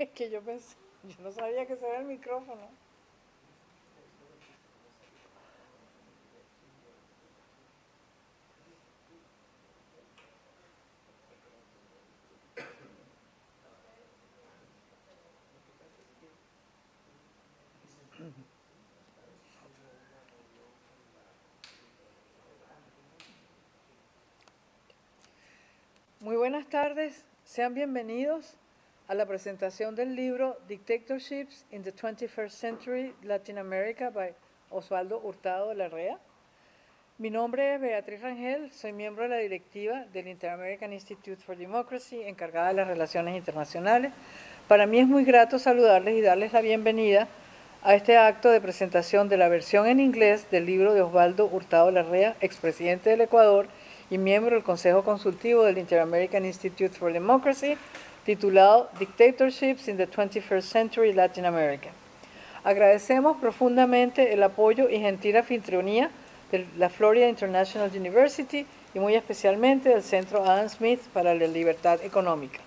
Que yo pensé, yo no sabía que ese era el micrófono. Muy buenas tardes, sean bienvenidos a la presentación del libro Dictatorships in the 21st Century Latin America by Osvaldo Hurtado de la Rea. Mi nombre es Beatriz Rangel, soy miembro de la directiva del Inter-American Institute for Democracy, encargada de las relaciones internacionales. Para mí es muy grato saludarles y darles la bienvenida a este acto de presentación de la versión en inglés del libro de Osvaldo Hurtado Larrea, expresidente del Ecuador y miembro del Consejo Consultivo del Inter-American Institute for Democracy, titulado Dictatorships in the 21st Century Latin America. Agradecemos profundamente el apoyo y gentil anfitrionía de la Florida International University y muy especialmente del Centro Adam Smith para la Libertad Económica.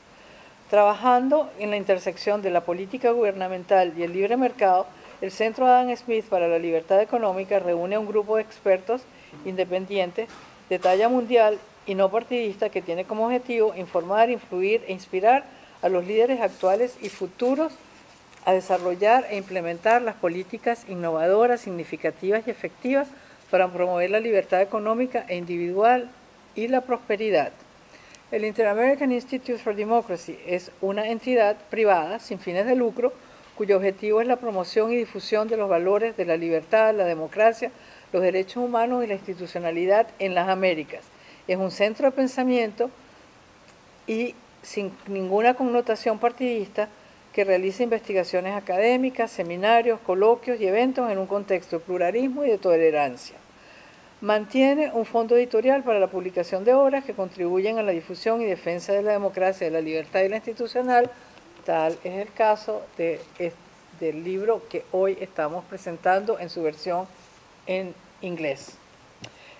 Trabajando en la intersección de la política gubernamental y el libre mercado, el Centro Adam Smith para la Libertad Económica reúne a un grupo de expertos independientes de talla mundial y no partidista que tiene como objetivo informar, influir e inspirar a los líderes actuales y futuros a desarrollar e implementar las políticas innovadoras, significativas y efectivas para promover la libertad económica e individual y la prosperidad. El Inter-American Institute for Democracy es una entidad privada sin fines de lucro cuyo objetivo es la promoción y difusión de los valores de la libertad, la democracia, los derechos humanos y la institucionalidad en las Américas. Es un centro de pensamiento y sin ninguna connotación partidista que realiza investigaciones académicas, seminarios, coloquios y eventos en un contexto de pluralismo y de tolerancia. Mantiene un fondo editorial para la publicación de obras que contribuyen a la difusión y defensa de la democracia, de la libertad y la institucional. Tal es el caso de, del libro que hoy estamos presentando en su versión en inglés.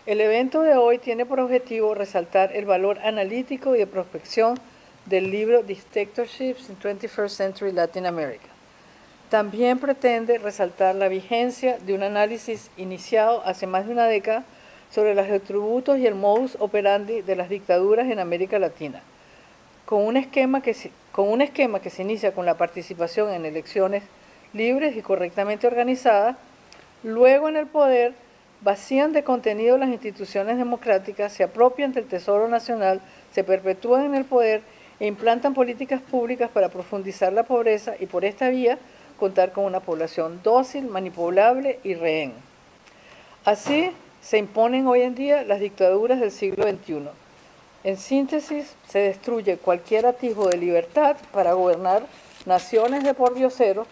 El evento de hoy tiene por objetivo resaltar el valor analítico y de prospección del libro Dictatorships in 21st Century Latin America. También pretende resaltar la vigencia de un análisis iniciado hace más de una década sobre los atributos y el modus operandi de las dictaduras en América Latina, con un esquema que, con un esquema que se inicia con la participación en elecciones libres y correctamente organizadas, luego en el poder vacían de contenido las instituciones democráticas, se apropian del Tesoro Nacional, se perpetúan en el poder e implantan políticas públicas para profundizar la pobreza y por esta vía contar con una población dócil, manipulable y rehén. Así se imponen hoy en día las dictaduras del siglo XXI. En síntesis, se destruye cualquier atisbo de libertad para gobernar naciones de por cero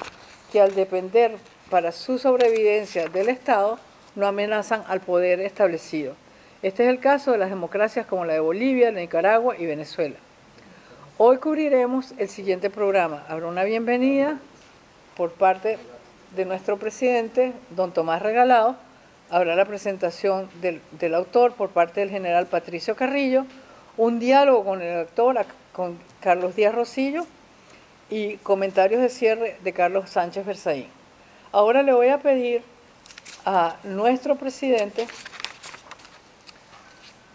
que al depender para su sobrevivencia del Estado, no amenazan al poder establecido. Este es el caso de las democracias como la de Bolivia, Nicaragua y Venezuela. Hoy cubriremos el siguiente programa. Habrá una bienvenida por parte de nuestro presidente, don Tomás Regalado. Habrá la presentación del, autor por parte del general Patricio Carrillo, un diálogo con el autor, con Carlos Díaz Rosillo, y comentarios de cierre de Carlos Sánchez Versaín. Ahora le voy a pedir a nuestro presidente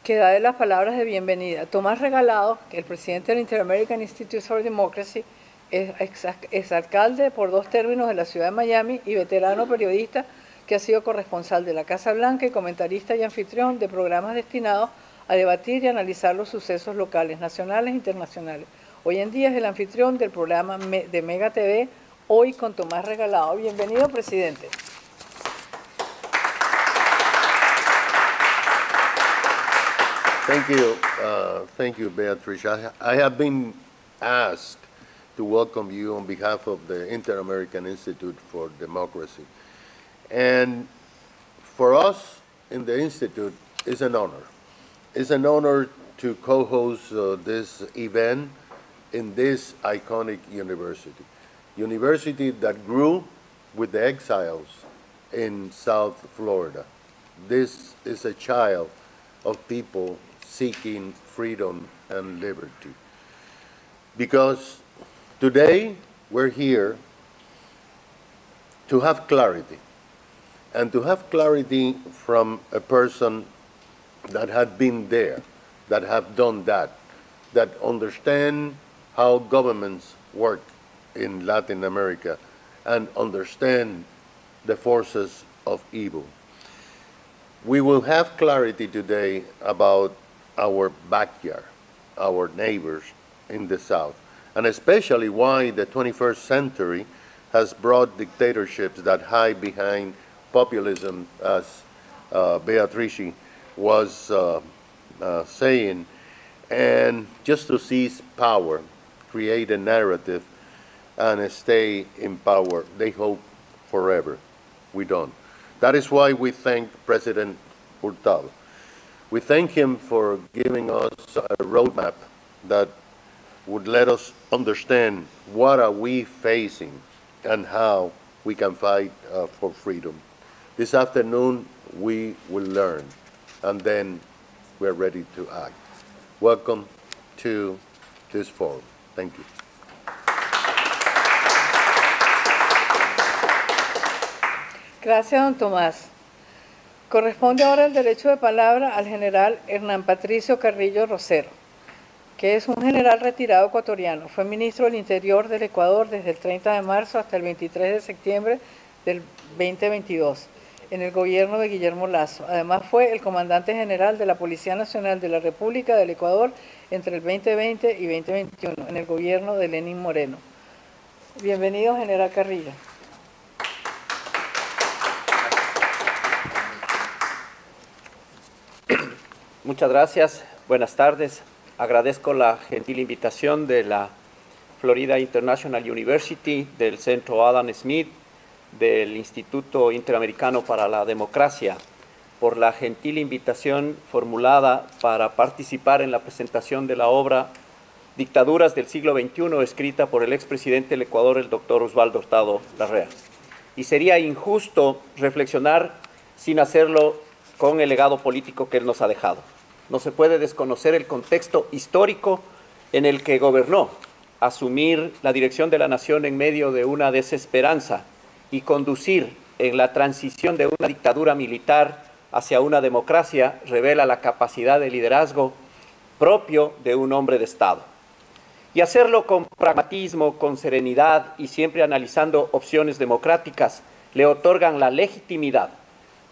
que da de las palabras de bienvenida. Tomás Regalado, el presidente del Inter-American Institute for Democracy, es, es, alcalde por dos términos de la ciudad de Miami y veterano periodista que ha sido corresponsal de la Casa Blanca y comentarista y anfitrión de programas destinados a debatir y analizar los sucesos locales, nacionales e internacionales. Hoy en día es el anfitrión del programa de Mega TV, hoy con Tomás Regalado. Bienvenido, presidente. Thank you. Uh, thank you, Beatrice. I, I, have been asked to welcome you on behalf of the Inter-American Institute for Democracy. And for us in the Institute, it's an honor. It's an honor to co-host uh, this event in this iconic university. University that grew with the exiles in South Florida. This is a child of people seeking freedom and liberty. Because today we're here to have clarity, and to have clarity from a person that had been there, that have done that, that understand how governments work in Latin America and understand the forces of evil. We will have clarity today about our backyard, our neighbors in the South, and especially why the 21st century has brought dictatorships that hide behind populism, as uh, Beatrice was uh, uh, saying, and just to seize power, create a narrative, and stay in power. They hope forever. We don't. That is why we thank President Hurtado. We thank him for giving us a roadmap that would let us understand what are we facing and how we can fight uh, for freedom. This afternoon, we will learn, and then we're ready to act. Welcome to this forum. Thank you. Gracias, don Tomás. Corresponde ahora el derecho de palabra al general Hernán Patricio Carrillo Rosero, que es un general retirado ecuatoriano. Fue ministro del Interior del Ecuador desde el 30 de marzo hasta el 23 de septiembre del 2022 en el gobierno de Guillermo Lazo. Además fue el comandante general de la Policía Nacional de la República del Ecuador entre el 2020 y 2021 en el gobierno de Lenín Moreno. Bienvenido, general Carrillo. Muchas gracias, buenas tardes. Agradezco la gentil invitación de la Florida International University, del Centro Adam Smith, del Instituto Interamericano para la Democracia, por la gentil invitación formulada para participar en la presentación de la obra Dictaduras del siglo XXI, escrita por el expresidente del Ecuador, el doctor Osvaldo Hurtado Larrea. Y sería injusto reflexionar sin hacerlo con el legado político que él nos ha dejado. No se puede desconocer el contexto histórico en el que gobernó, asumir la dirección de la nación en medio de una desesperanza y conducir en la transición de una dictadura militar hacia una democracia revela la capacidad de liderazgo propio de un hombre de Estado. Y hacerlo con pragmatismo, con serenidad y siempre analizando opciones democráticas le otorgan la legitimidad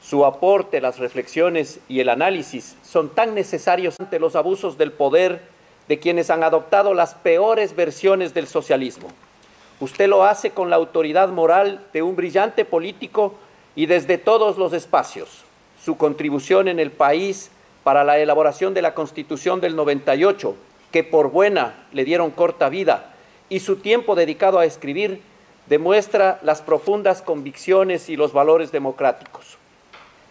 su aporte, las reflexiones y el análisis son tan necesarios ante los abusos del poder de quienes han adoptado las peores versiones del socialismo. Usted lo hace con la autoridad moral de un brillante político y desde todos los espacios. Su contribución en el país para la elaboración de la Constitución del 98, que por buena le dieron corta vida, y su tiempo dedicado a escribir, demuestra las profundas convicciones y los valores democráticos.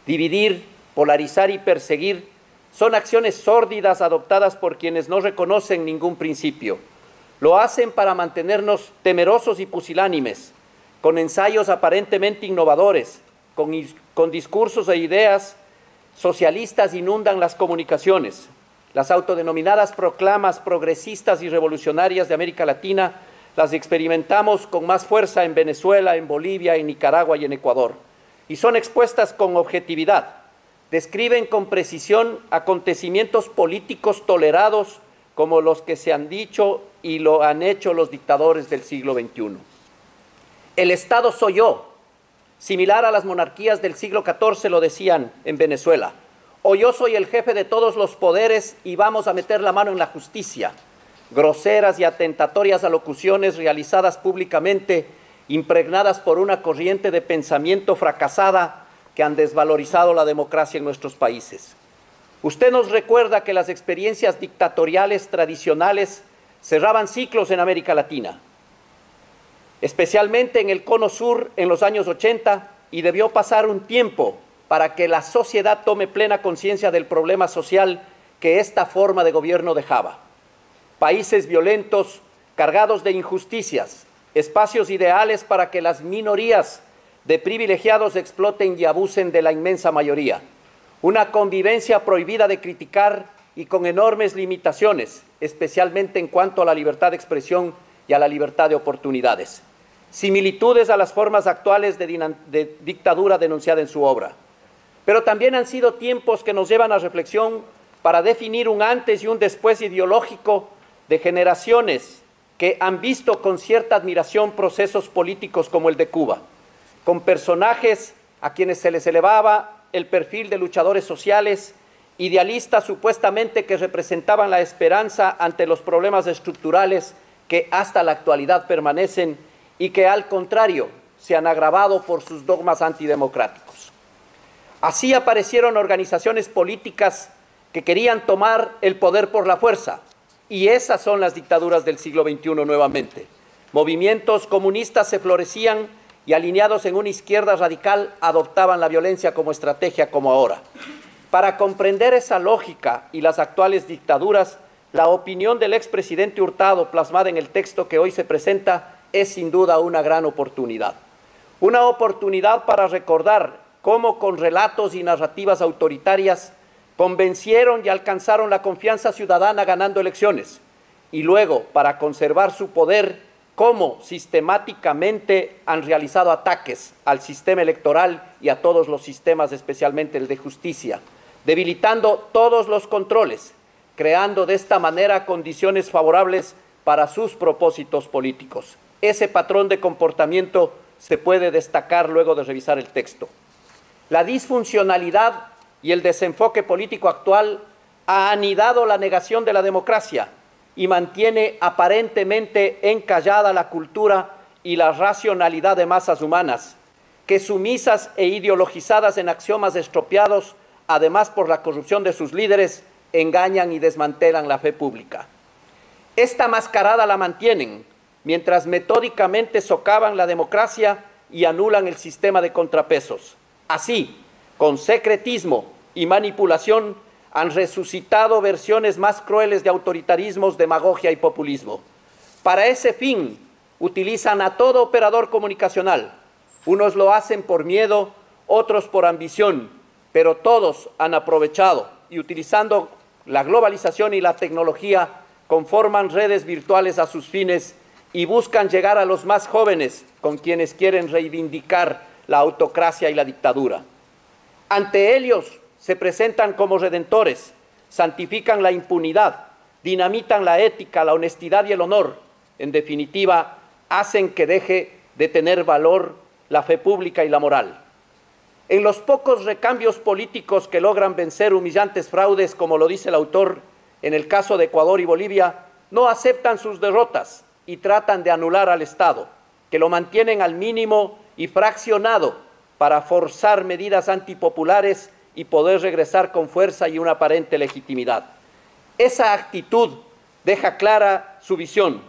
Dividir, polarizar y perseguir son acciones sórdidas adoptadas por quienes no reconocen ningún principio. Lo hacen para mantenernos temerosos y pusilánimes, con ensayos aparentemente innovadores, con, con discursos e ideas socialistas inundan las comunicaciones. Las autodenominadas proclamas progresistas y revolucionarias de América Latina las experimentamos con más fuerza en Venezuela, en Bolivia, en Nicaragua y en Ecuador y son expuestas con objetividad. Describen con precisión acontecimientos políticos tolerados como los que se han dicho y lo han hecho los dictadores del siglo XXI. El Estado soy yo, similar a las monarquías del siglo XIV lo decían en Venezuela. O yo soy el jefe de todos los poderes y vamos a meter la mano en la justicia. Groseras y atentatorias alocuciones realizadas públicamente impregnadas por una corriente de pensamiento fracasada que han desvalorizado la democracia en nuestros países. Usted nos recuerda que las experiencias dictatoriales tradicionales cerraban ciclos en América Latina, especialmente en el Cono Sur en los años 80, y debió pasar un tiempo para que la sociedad tome plena conciencia del problema social que esta forma de gobierno dejaba. Países violentos, cargados de injusticias, espacios ideales para que las minorías de privilegiados exploten y abusen de la inmensa mayoría. Una convivencia prohibida de criticar y con enormes limitaciones, especialmente en cuanto a la libertad de expresión y a la libertad de oportunidades. Similitudes a las formas actuales de, dictadura denunciada en su obra. Pero también han sido tiempos que nos llevan a reflexión para definir un antes y un después ideológico de generaciones que han visto con cierta admiración procesos políticos como el de Cuba, con personajes a quienes se les elevaba el perfil de luchadores sociales, idealistas supuestamente que representaban la esperanza ante los problemas estructurales que hasta la actualidad permanecen y que al contrario se han agravado por sus dogmas antidemocráticos. Así aparecieron organizaciones políticas que querían tomar el poder por la fuerza, y esas son las dictaduras del siglo XXI nuevamente. Movimientos comunistas se florecían y alineados en una izquierda radical adoptaban la violencia como estrategia como ahora. Para comprender esa lógica y las actuales dictaduras, la opinión del expresidente Hurtado plasmada en el texto que hoy se presenta es sin duda una gran oportunidad. Una oportunidad para recordar cómo con relatos y narrativas autoritarias convencieron y alcanzaron la confianza ciudadana ganando elecciones y luego, para conservar su poder, cómo sistemáticamente han realizado ataques al sistema electoral y a todos los sistemas, especialmente el de justicia, debilitando todos los controles, creando de esta manera condiciones favorables para sus propósitos políticos. Ese patrón de comportamiento se puede destacar luego de revisar el texto. La disfuncionalidad y el desenfoque político actual ha anidado la negación de la democracia y mantiene aparentemente encallada la cultura y la racionalidad de masas humanas, que sumisas e ideologizadas en axiomas estropeados, además por la corrupción de sus líderes, engañan y desmantelan la fe pública. Esta mascarada la mantienen mientras metódicamente socavan la democracia y anulan el sistema de contrapesos. Así, con secretismo y manipulación, han resucitado versiones más crueles de autoritarismos, demagogia y populismo. Para ese fin, utilizan a todo operador comunicacional. Unos lo hacen por miedo, otros por ambición, pero todos han aprovechado y utilizando la globalización y la tecnología conforman redes virtuales a sus fines y buscan llegar a los más jóvenes con quienes quieren reivindicar la autocracia y la dictadura. Ante ellos se presentan como redentores, santifican la impunidad, dinamitan la ética, la honestidad y el honor. En definitiva, hacen que deje de tener valor la fe pública y la moral. En los pocos recambios políticos que logran vencer humillantes fraudes, como lo dice el autor en el caso de Ecuador y Bolivia, no aceptan sus derrotas y tratan de anular al Estado, que lo mantienen al mínimo y fraccionado para forzar medidas antipopulares y poder regresar con fuerza y una aparente legitimidad. Esa actitud deja clara su visión,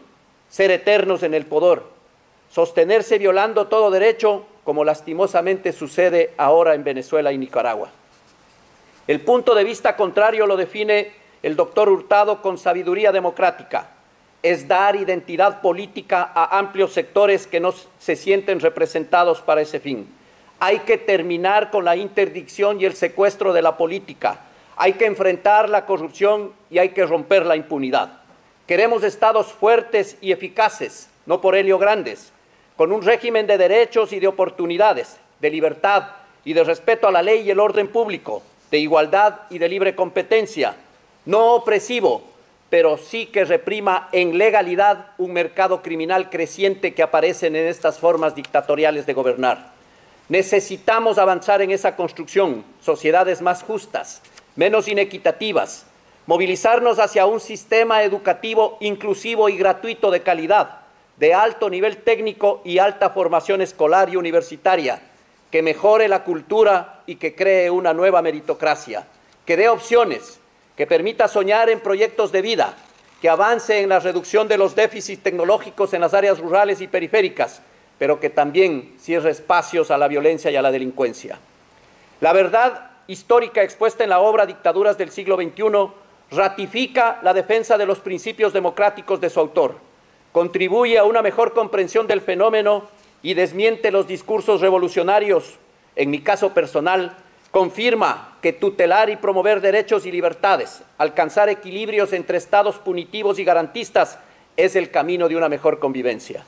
ser eternos en el poder, sostenerse violando todo derecho, como lastimosamente sucede ahora en Venezuela y Nicaragua. El punto de vista contrario lo define el doctor Hurtado con sabiduría democrática, es dar identidad política a amplios sectores que no se sienten representados para ese fin hay que terminar con la interdicción y el secuestro de la política. Hay que enfrentar la corrupción y hay que romper la impunidad. Queremos estados fuertes y eficaces, no por ello grandes, con un régimen de derechos y de oportunidades, de libertad y de respeto a la ley y el orden público, de igualdad y de libre competencia, no opresivo, pero sí que reprima en legalidad un mercado criminal creciente que aparecen en estas formas dictatoriales de gobernar. Necesitamos avanzar en esa construcción, sociedades más justas, menos inequitativas, movilizarnos hacia un sistema educativo inclusivo y gratuito de calidad, de alto nivel técnico y alta formación escolar y universitaria, que mejore la cultura y que cree una nueva meritocracia, que dé opciones, que permita soñar en proyectos de vida, que avance en la reducción de los déficits tecnológicos en las áreas rurales y periféricas, pero que también cierre espacios a la violencia y a la delincuencia. La verdad histórica expuesta en la obra Dictaduras del siglo XXI ratifica la defensa de los principios democráticos de su autor, contribuye a una mejor comprensión del fenómeno y desmiente los discursos revolucionarios. En mi caso personal, confirma que tutelar y promover derechos y libertades, alcanzar equilibrios entre estados punitivos y garantistas, es el camino de una mejor convivencia.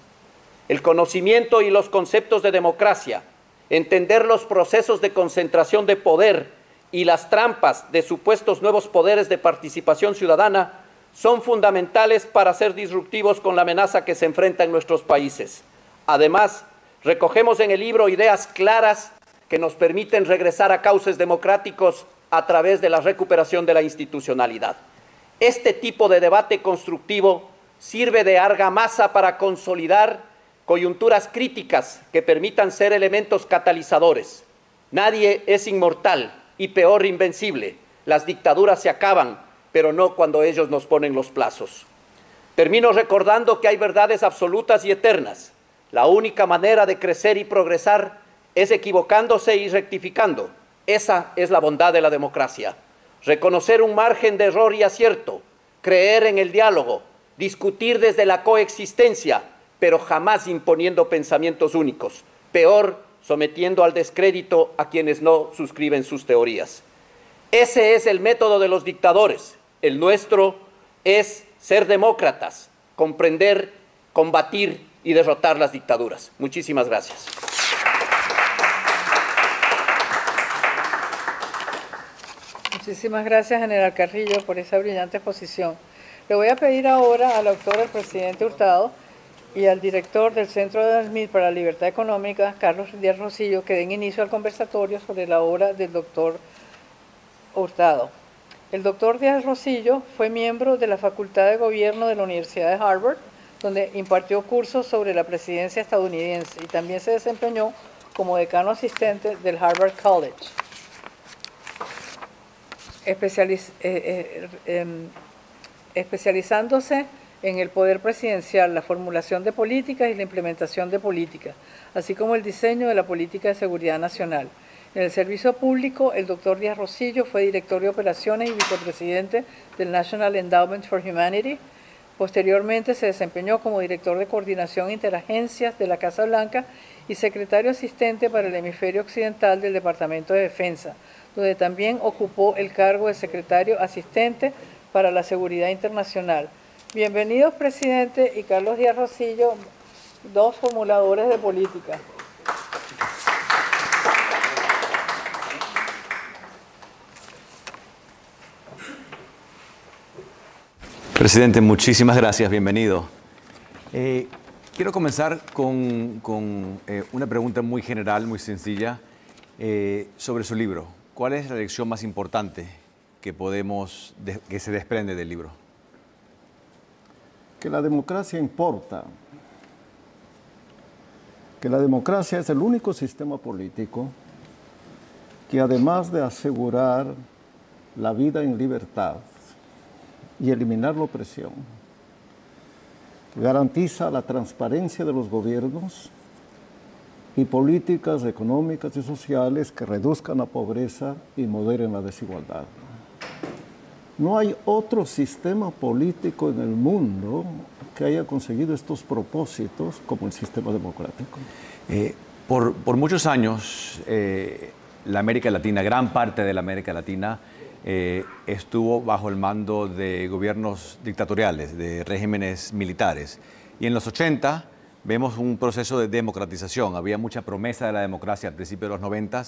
El conocimiento y los conceptos de democracia, entender los procesos de concentración de poder y las trampas de supuestos nuevos poderes de participación ciudadana son fundamentales para ser disruptivos con la amenaza que se enfrenta en nuestros países. Además, recogemos en el libro ideas claras que nos permiten regresar a cauces democráticos a través de la recuperación de la institucionalidad. Este tipo de debate constructivo sirve de argamasa para consolidar coyunturas críticas que permitan ser elementos catalizadores. Nadie es inmortal y peor invencible. Las dictaduras se acaban, pero no cuando ellos nos ponen los plazos. Termino recordando que hay verdades absolutas y eternas. La única manera de crecer y progresar es equivocándose y rectificando. Esa es la bondad de la democracia. Reconocer un margen de error y acierto, creer en el diálogo, discutir desde la coexistencia, pero jamás imponiendo pensamientos únicos. Peor, sometiendo al descrédito a quienes no suscriben sus teorías. Ese es el método de los dictadores. El nuestro es ser demócratas, comprender, combatir y derrotar las dictaduras. Muchísimas gracias. Muchísimas gracias, General Carrillo, por esa brillante exposición. Le voy a pedir ahora al autor, el presidente Hurtado, y al director del Centro de Smith para la Libertad Económica, Carlos Díaz Rosillo, que den inicio al conversatorio sobre la obra del doctor Hurtado. El doctor Díaz Rosillo fue miembro de la Facultad de Gobierno de la Universidad de Harvard, donde impartió cursos sobre la presidencia estadounidense y también se desempeñó como decano asistente del Harvard College. Especializ eh, eh, em, especializándose en el poder presidencial, la formulación de políticas y la implementación de políticas, así como el diseño de la política de seguridad nacional. En el servicio público, el doctor Díaz Rosillo fue director de operaciones y vicepresidente del National Endowment for Humanity. Posteriormente se desempeñó como director de coordinación interagencias de la Casa Blanca y secretario asistente para el hemisferio occidental del Departamento de Defensa, donde también ocupó el cargo de secretario asistente para la Seguridad Internacional. Bienvenidos, presidente, y Carlos Díaz Rosillo, dos formuladores de política. Presidente, muchísimas gracias, bienvenido. Eh, quiero comenzar con, eh, una pregunta muy general, muy sencilla, eh, sobre su libro. ¿Cuál es la lección más importante que podemos, que se desprende del libro? Que la democracia importa, que la democracia es el único sistema político que además de asegurar la vida en libertad y eliminar la opresión, garantiza la transparencia de los gobiernos y políticas económicas y sociales que reduzcan la pobreza y moderen la desigualdad. No hay otro sistema político en el mundo que haya conseguido estos propósitos como el sistema democrático. Eh, por, muchos años, eh, la América Latina, gran parte de la América Latina, eh, estuvo bajo el mando de gobiernos dictatoriales, de regímenes militares. Y en los 80 vemos un proceso de democratización. Había mucha promesa de la democracia al principio de los 90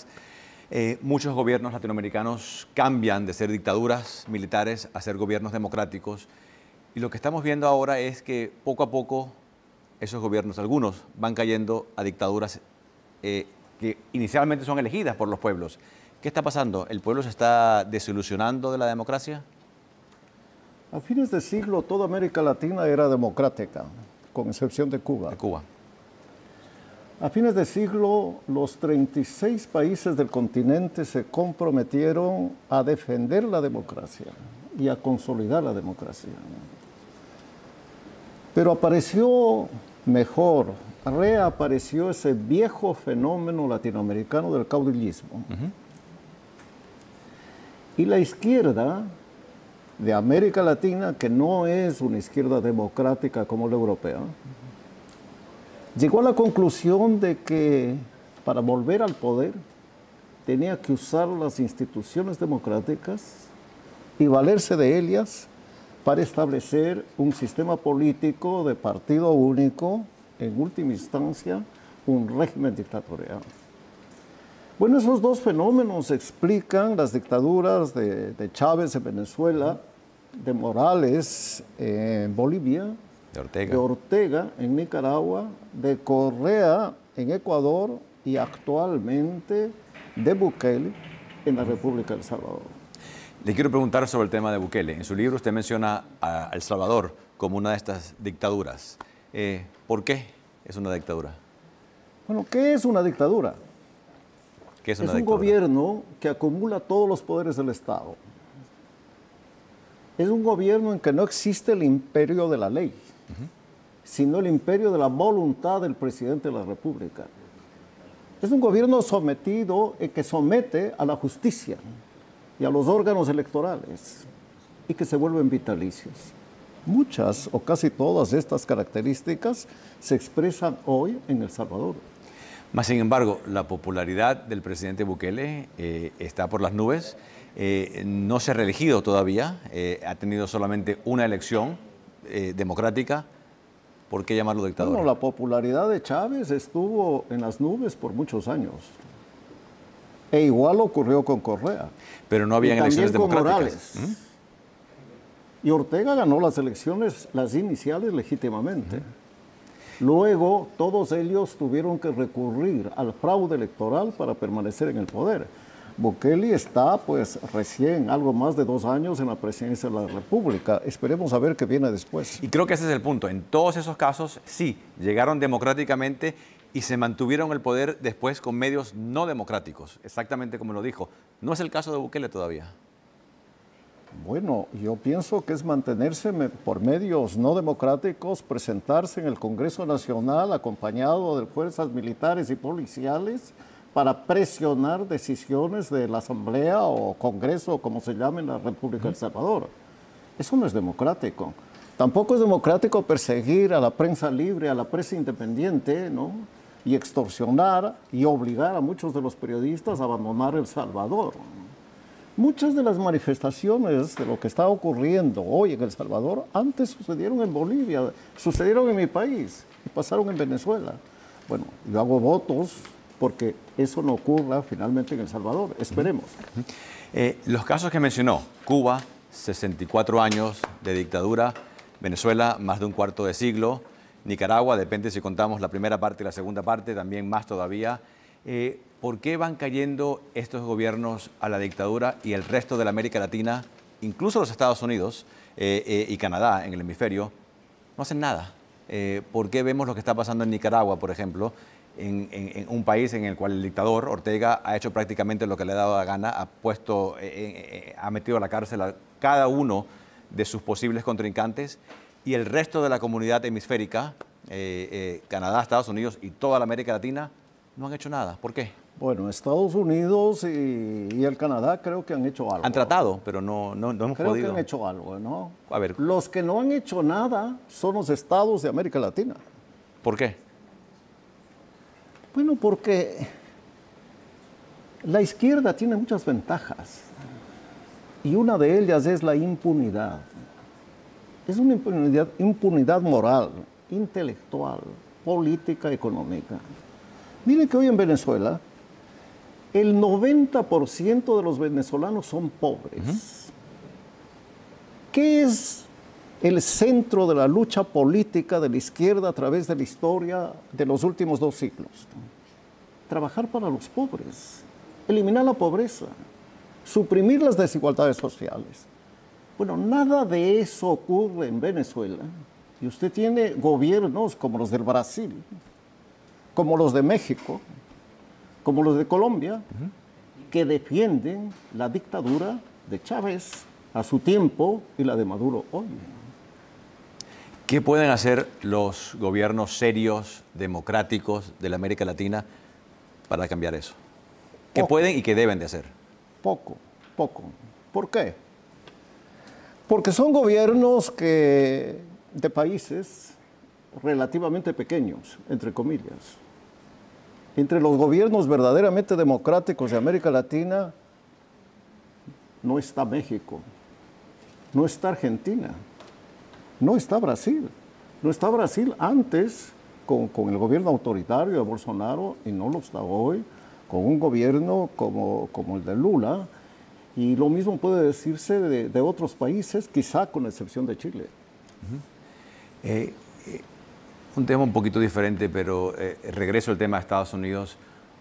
eh, muchos gobiernos latinoamericanos cambian de ser dictaduras militares a ser gobiernos democráticos y lo que estamos viendo ahora es que poco a poco esos gobiernos, algunos, van cayendo a dictaduras eh, que inicialmente son elegidas por los pueblos. ¿Qué está pasando? ¿El pueblo se está desilusionando de la democracia? A fines de siglo toda América Latina era democrática, con excepción de Cuba. De Cuba. A fines de siglo, los 36 países del continente se comprometieron a defender la democracia y a consolidar la democracia. Pero apareció mejor, reapareció ese viejo fenómeno latinoamericano del caudillismo. Y la izquierda de América Latina, que no es una izquierda democrática como la europea, llegó a la conclusión de que para volver al poder tenía que usar las instituciones democráticas y valerse de ellas para establecer un sistema político de partido único, en última instancia, un régimen dictatorial. Bueno, esos dos fenómenos explican las dictaduras de, de Chávez en Venezuela, de Morales en Bolivia, De Ortega. de Ortega en Nicaragua, de Correa en Ecuador y actualmente de Bukele en la República de El Salvador. Le quiero preguntar sobre el tema de Bukele. En su libro usted menciona a El Salvador como una de estas dictaduras. Eh, ¿Por qué es una dictadura? Bueno, ¿qué es una dictadura? ¿Qué es un dictadura? gobierno que acumula todos los poderes del Estado. Es un gobierno en que no existe el imperio de la ley, sino el imperio de la voluntad del presidente de la República. Es un gobierno sometido y que somete a la justicia y a los órganos electorales y que se vuelven vitalicios. Muchas o casi todas estas características se expresan hoy en El Salvador. Más sin embargo, la popularidad del presidente Bukele eh, está por las nubes. Eh, no se ha reelegido todavía. eh, ha tenido solamente una elección eh, democrática. ¿Por qué llamarlo dictador? Bueno, la popularidad de Chávez estuvo en las nubes por muchos años. E igual ocurrió con Correa. Pero no había elecciones con democráticas. Morales. ¿Mm? Y Ortega ganó las elecciones, las iniciales, legítimamente. Luego, todos ellos tuvieron que recurrir al fraude electoral para permanecer en el poder. Bukele está, pues, recién, algo más de dos años en la presidencia de la República. Esperemos a ver qué viene después. Y creo que ese es el punto. En todos esos casos, sí, llegaron democráticamente y se mantuvieron el poder después con medios no democráticos, exactamente como lo dijo. No es el caso de Bukele todavía. Bueno, yo pienso que es mantenerse por medios no democráticos, presentarse en el Congreso Nacional acompañado de fuerzas militares y policiales para presionar decisiones de la Asamblea o Congreso, como se llame en la República de El Salvador. Eso no es democrático. Tampoco es democrático perseguir a la prensa libre, a la prensa independiente, ¿no? Y extorsionar y obligar a muchos de los periodistas a abandonar El Salvador. Muchas de las manifestaciones de lo que está ocurriendo hoy en El Salvador antes sucedieron en Bolivia, sucedieron en mi país y pasaron en Venezuela. Bueno, yo hago votos porque eso no ocurra finalmente en El Salvador. Esperemos. Eh, los casos que mencionó, Cuba, 64 años de dictadura, Venezuela, más de un cuarto de siglo, Nicaragua, depende si contamos la primera parte y la segunda parte, también más todavía. Eh, ¿Por qué van cayendo estos gobiernos a la dictadura y el resto de la América Latina, incluso los Estados Unidos eh, y Canadá en el hemisferio, no hacen nada? Eh, ¿Por qué vemos lo que está pasando en Nicaragua, por ejemplo, en, en- en un país en el cual el dictador Ortega ha hecho prácticamente lo que le ha dado la gana, ha puesto, eh, eh, eh, ha metido a la cárcel a cada uno de sus posibles contrincantes y el resto de la comunidad hemisférica, eh, Canadá, Estados Unidos y toda la América Latina, no han hecho nada? ¿Por qué? Bueno, Estados Unidos y, y el Canadá creo que han hecho algo. Han tratado, pero no, no, no hemos Creo podido. que han hecho algo, ¿no? A ver. Los que no han hecho nada son los estados de América Latina. ¿Por qué? Bueno, porque la izquierda tiene muchas ventajas y una de ellas es la impunidad. Es una impunidad, impunidad moral, intelectual, política, económica. Mire que hoy en Venezuela el 90% de los venezolanos son pobres. ¿Qué es el centro de la lucha política de la izquierda a través de la historia de los últimos dos siglos? Trabajar para los pobres, eliminar la pobreza, suprimir las desigualdades sociales. Bueno, nada de eso ocurre en Venezuela. Y usted tiene gobiernos como los del Brasil, como los de México, como los de Colombia, que defienden la dictadura de Chávez a su tiempo y la de Maduro hoy. ¿Qué pueden hacer los gobiernos serios, democráticos de la América Latina para cambiar eso? ¿Qué Poco. pueden y qué deben de hacer? Poco, poco. ¿Por qué? Porque son gobiernos que, de países relativamente pequeños, entre comillas. Entre los gobiernos verdaderamente democráticos de América Latina no está México, no está Argentina, no está Brasil. No está Brasil antes con, con, el gobierno autoritario de Bolsonaro y no lo está hoy con un gobierno como, como el de Lula. Y lo mismo puede decirse de, otros países, quizá con excepción de Chile. Eh, eh, un tema un poquito diferente, pero eh, regreso al tema de Estados Unidos.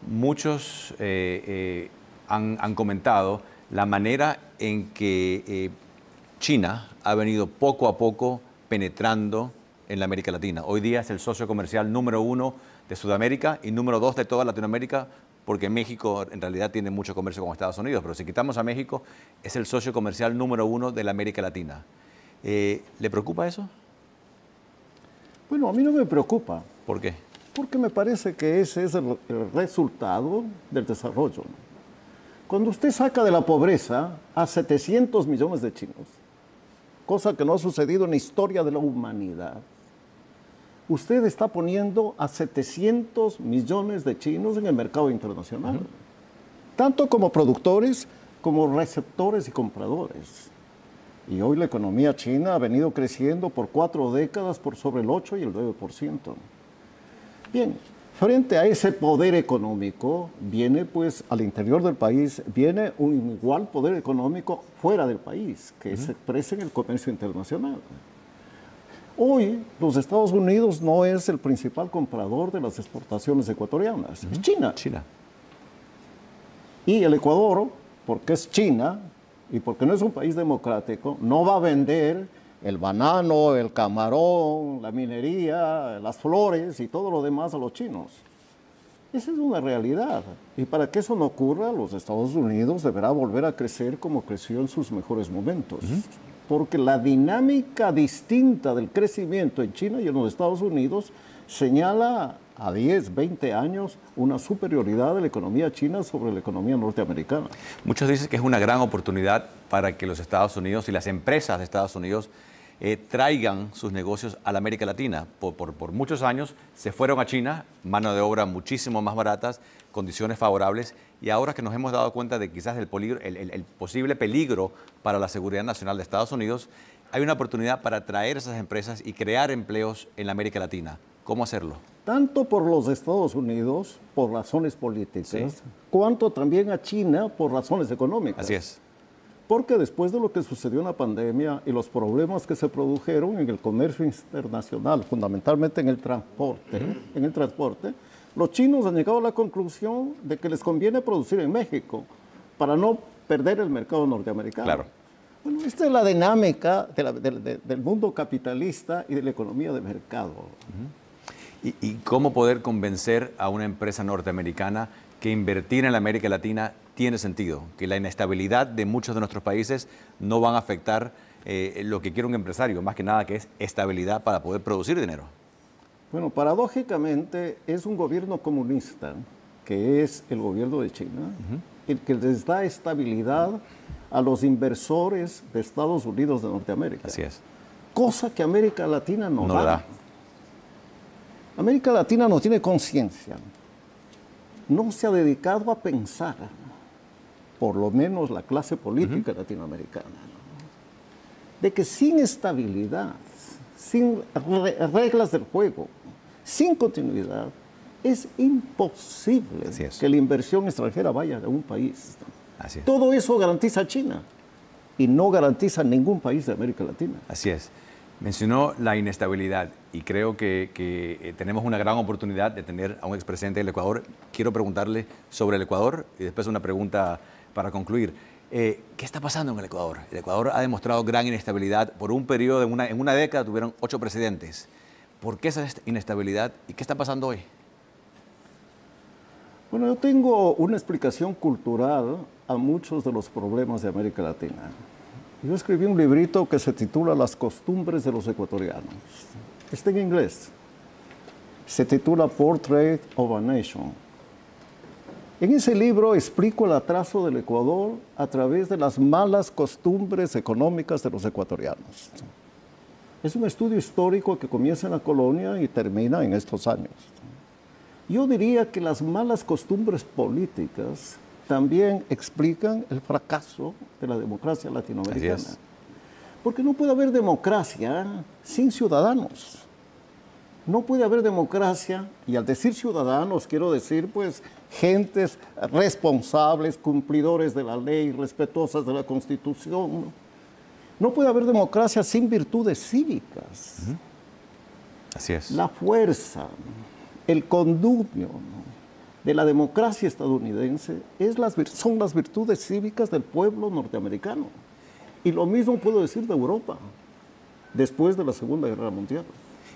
Muchos han, han, comentado la manera en que China ha venido poco a poco penetrando en la América Latina. Hoy día es el socio comercial número uno de Sudamérica y número dos de toda Latinoamérica, porque México en realidad tiene mucho comercio con Estados Unidos, pero si quitamos a México, es el socio comercial número uno de la América Latina. Eh, ¿Le preocupa eso? Bueno, a mí no me preocupa. ¿Por qué? Porque me parece que ese es el, el resultado del desarrollo. Cuando usted saca de la pobreza a 700 millones de chinos, cosa que no ha sucedido en la historia de la humanidad, usted está poniendo a 700 millones de chinos en el mercado internacional, uh -huh. tanto como productores como receptores y compradores. Y hoy la economía china ha venido creciendo por cuatro décadas por sobre el 8 y el 9%. Bien, frente a ese poder económico, viene pues al interior del país, viene un igual poder económico fuera del país, que uh -huh. se expresa en el comercio internacional. Hoy los Estados Unidos no es el principal comprador de las exportaciones ecuatorianas, uh -huh. es China. China. Y el Ecuador, porque es China y porque no es un país democrático, no va a vender el banano, el camarón, la minería, las flores y todo lo demás a los chinos. Esa es una realidad. Y para que eso no ocurra, los Estados Unidos deberá volver a crecer como creció en sus mejores momentos. Uh -huh. Porque la dinámica distinta del crecimiento en China y en los Estados Unidos señala a 10, 20 años una superioridad de la economía china sobre la economía norteamericana. Muchos dicen que es una gran oportunidad para que los Estados Unidos y las empresas de Estados Unidos eh, traigan sus negocios a la América Latina. Por, por, por, muchos años se fueron a China, mano de obra muchísimo más baratas, condiciones favorables, y ahora que nos hemos dado cuenta de quizás el, peligro, el, el, el posible peligro para la seguridad nacional de Estados Unidos, hay una oportunidad para traer esas empresas y crear empleos en la América Latina. ¿Cómo hacerlo? Tanto por los Estados Unidos, por razones políticas, ¿Sí? cuanto también a China por razones económicas. Así es. Porque después de lo que sucedió en la pandemia y los problemas que se produjeron en el comercio internacional, fundamentalmente en el transporte, en el transporte, los chinos han llegado a la conclusión de que les conviene producir en México para no perder el mercado norteamericano. Claro. Bueno, esta es la dinámica de la, de, de, del mundo capitalista y de la economía de mercado. Uh -huh. ¿Y, ¿Y cómo poder convencer a una empresa norteamericana que invertir en la América Latina tiene sentido, que la inestabilidad de muchos de nuestros países no van a afectar eh, lo que quiere un empresario, más que nada que es estabilidad para poder producir dinero. Bueno, paradójicamente es un gobierno comunista, que es el gobierno de China, uh -huh. el que les da estabilidad a los inversores de Estados Unidos de Norteamérica. Así es. Cosa que América Latina no, no da. da. América Latina no tiene conciencia, no se ha dedicado a pensar, por lo menos la clase política uh -huh. latinoamericana, de que sin estabilidad, sin reglas del juego, sin continuidad, es imposible es. que la inversión extranjera vaya a un país. Así es. Todo eso garantiza China y no garantiza ningún país de América Latina. Así es. Mencionó la inestabilidad y creo que, eh, tenemos una gran oportunidad de tener a un expresidente del Ecuador. Quiero preguntarle sobre el Ecuador y después una pregunta para concluir. Eh, ¿Qué está pasando en el Ecuador? El Ecuador ha demostrado gran inestabilidad. Por un periodo, de una, en una década, tuvieron ocho presidentes. ¿Por qué esa inestabilidad y qué está pasando hoy? Bueno, yo tengo una explicación cultural a muchos de los problemas de América Latina. Yo escribí un librito que se titula Las costumbres de los ecuatorianos. Está en inglés. Se titula Portrait of a Nation. En ese libro explico el atraso del Ecuador a través de las malas costumbres económicas de los ecuatorianos. Es un estudio histórico que comienza en la colonia y termina en estos años. Yo diría que las malas costumbres políticas también explican el fracaso de la democracia latinoamericana. Porque no puede haber democracia sin ciudadanos. No puede haber democracia, y al decir ciudadanos quiero decir pues gentes responsables, cumplidores de la ley, respetuosas de la Constitución. No puede haber democracia sin virtudes cívicas. Así es. La fuerza, el condumio de la democracia estadounidense son las virtudes cívicas del pueblo norteamericano. Y lo mismo puedo decir de Europa, después de la Segunda Guerra Mundial.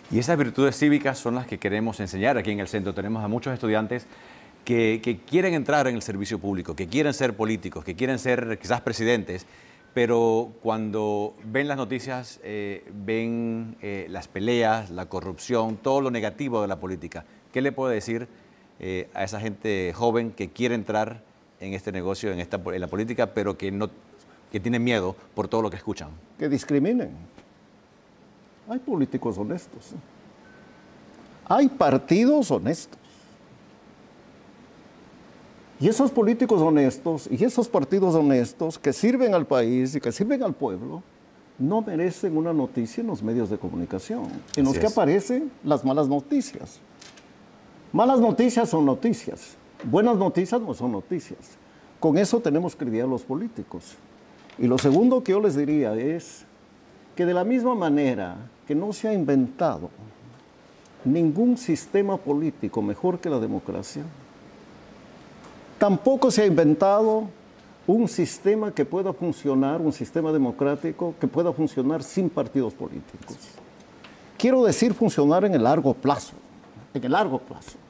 Y esas virtudes cívicas son las que queremos enseñar aquí en el centro. Tenemos a muchos estudiantes que, quieren entrar en el servicio público, que quieren ser políticos, que quieren ser quizás presidentes, pero cuando ven las noticias, eh, ven eh, las peleas, la corrupción, todo lo negativo de la política. ¿Qué le puede decir eh, a esa gente joven que quiere entrar en este negocio, en, esta, en la política, pero que, no, que tiene miedo por todo lo que escuchan? Que discriminen. Hay políticos honestos. Hay partidos honestos. Y esos políticos honestos y esos partidos honestos que sirven al país y que sirven al pueblo, no merecen una noticia en los medios de comunicación, en los que aparecen las malas noticias. Malas noticias son noticias, buenas noticias no son noticias. Con eso tenemos que lidiar los políticos. Y lo segundo que yo les diría es que de la misma manera que no se ha inventado ningún sistema político mejor que la democracia, Tampoco se ha inventado un sistema que pueda funcionar, un sistema democrático que pueda funcionar sin partidos políticos. Quiero decir funcionar en el largo plazo, en el largo plazo.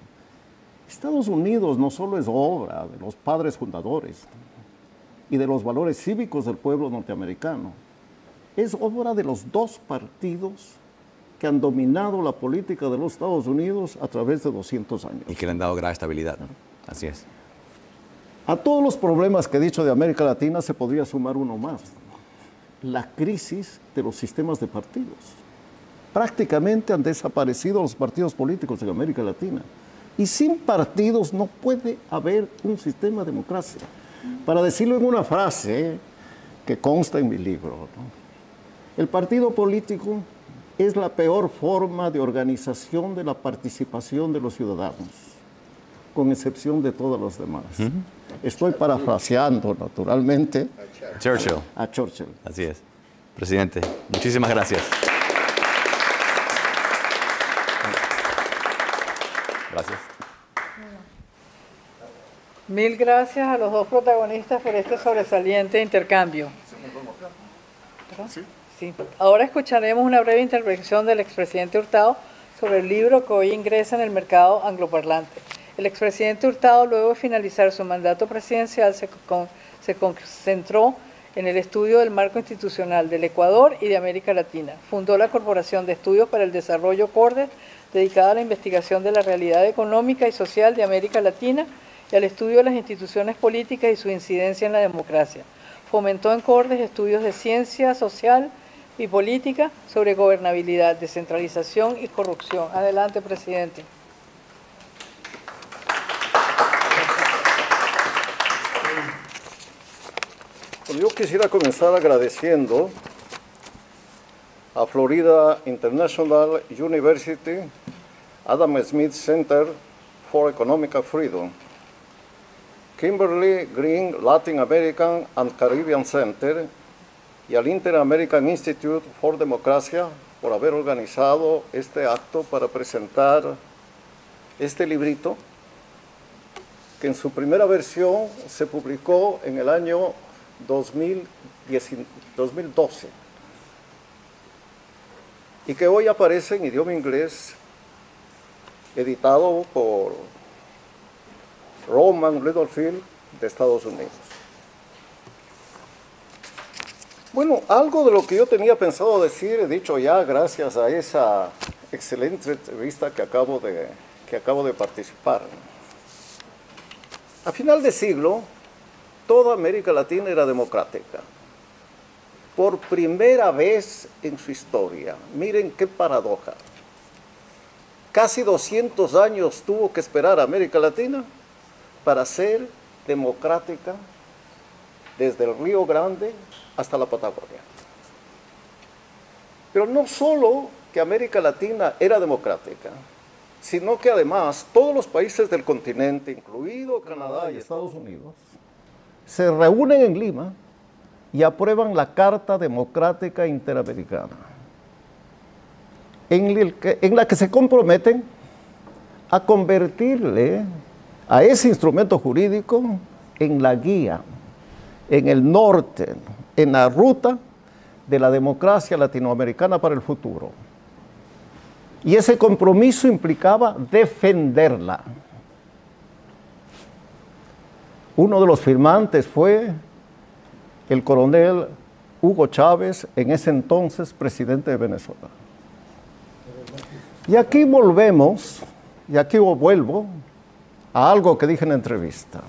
Estados Unidos no solo es obra de los padres fundadores y de los valores cívicos del pueblo norteamericano, es obra de los dos partidos que han dominado la política de los Estados Unidos a través de 200 años. Y que le han dado gran estabilidad. Así es. A todos los problemas que he dicho de América Latina se podría sumar uno más, la crisis de los sistemas de partidos. Prácticamente han desaparecido los partidos políticos en América Latina. Y sin partidos no puede haber un sistema de democracia. Para decirlo en una frase que consta en mi libro, el partido político es la peor forma de organización de la participación de los ciudadanos, con excepción de todos los demás. Estoy parafraseando, naturalmente. Churchill. A Churchill. Así es. Presidente, muchísimas gracias. Gracias. Mil gracias a los dos protagonistas por este sobresaliente intercambio. Sí. Ahora escucharemos una breve intervención del expresidente Hurtado sobre el libro que hoy ingresa en el mercado angloparlante. El expresidente Hurtado, luego de finalizar su mandato presidencial, se, concentró en el estudio del marco institucional del Ecuador y de América Latina. Fundó la Corporación de Estudios para el Desarrollo Cordes, dedicada a la investigación de la realidad económica y social de América Latina y al estudio de las instituciones políticas y su incidencia en la democracia. Fomentó en Cordes estudios de ciencia social y política sobre gobernabilidad, descentralización y corrupción. Adelante, presidente. yo quisiera comenzar agradeciendo a Florida International University, Adam Smith Center for Economic Freedom, Kimberly Green Latin American and Caribbean Center y al Inter-American Institute for Democracia por haber organizado este acto para presentar este librito que en su primera versión se publicó en el año 2012 y que hoy aparece en idioma inglés editado por Roman Littlefield de Estados Unidos. Bueno, algo de lo que yo tenía pensado decir he dicho ya gracias a esa excelente entrevista que acabo de, que acabo de participar. A final de siglo, toda América Latina era democrática. Por primera vez en su historia. Miren qué paradoja. Casi 200 años tuvo que esperar América Latina para ser democrática desde el Río Grande hasta la Patagonia. Pero no solo que América Latina era democrática, sino que además todos los países del continente, incluido Canadá y Estados Unidos, se reúnen en Lima y aprueban la Carta Democrática Interamericana, en, en la que se comprometen a convertirle a ese instrumento jurídico en la guía, en el norte, en la ruta de la democracia latinoamericana para el futuro. Y ese compromiso implicaba defenderla. Uno de los firmantes fue el coronel Hugo Chávez, en ese entonces presidente de Venezuela. Y aquí volvemos, y aquí vuelvo a algo que dije en la entrevista.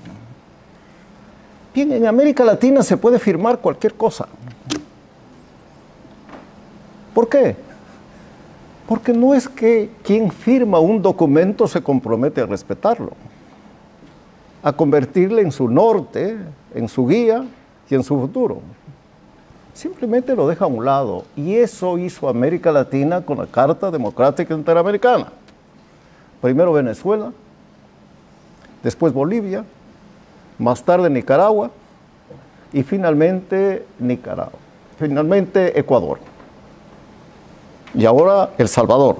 Bien, en América Latina se puede firmar cualquier cosa. ¿Por qué? Porque no es que quien firma un documento se compromete a respetarlo, a convertirle en su norte, en su guía y en su futuro. Simplemente lo deja a un lado. Y eso hizo América Latina con la Carta Democrática Interamericana. Primero Venezuela, después Bolivia, más tarde Nicaragua y finalmente Nicaragua, finalmente Ecuador y ahora El Salvador.